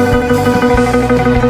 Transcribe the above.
Música